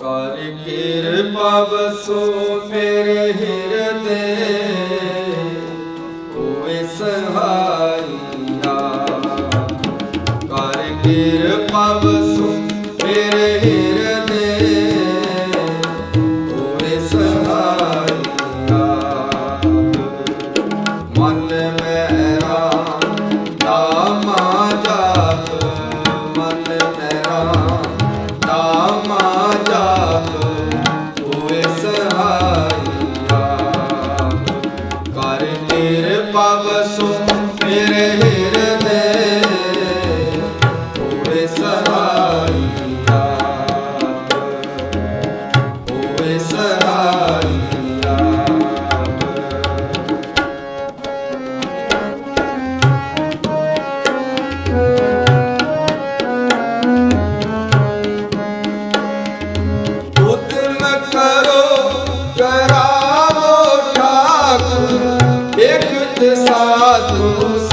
ਕਰ ਕਿਰਪਾ ਬਸੋ ਮੇਰੇ ਹਿਰਦੇ Santo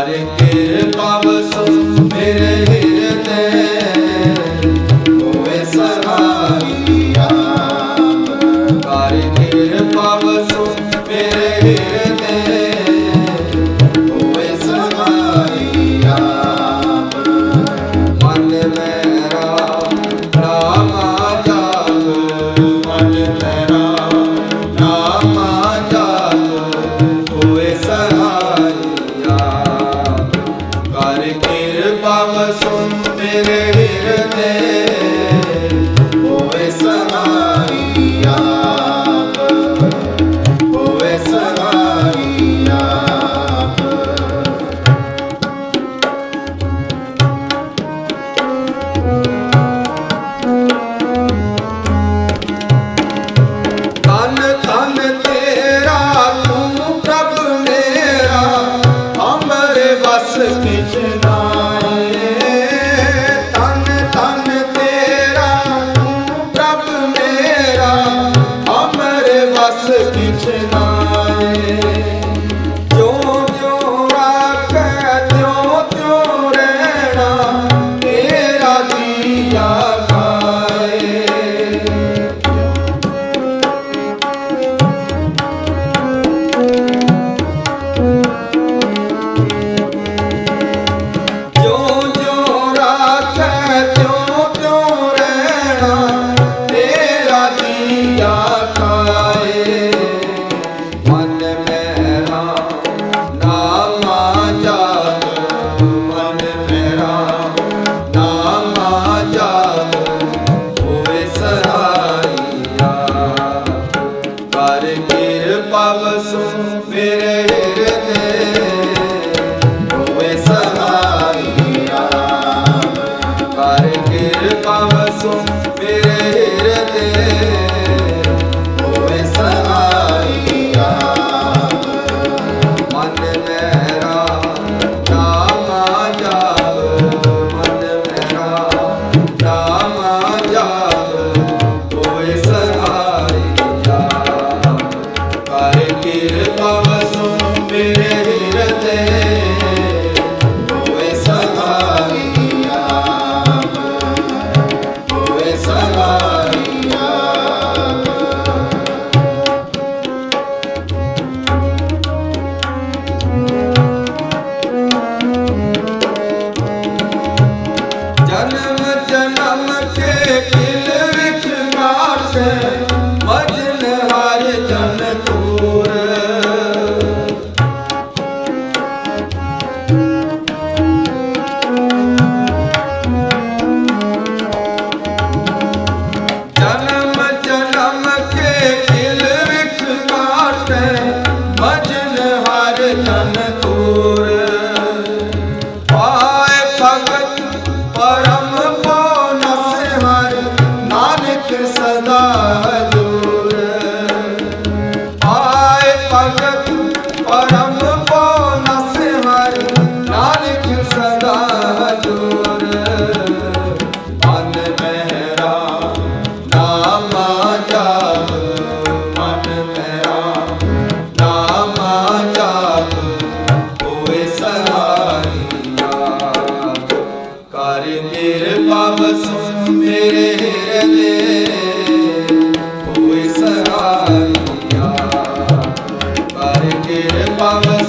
ਹਰ ਕਿਰਪਾ ਵਸੋ ਮੇਰੇ bire bire yeah. ਸਦਾ Baba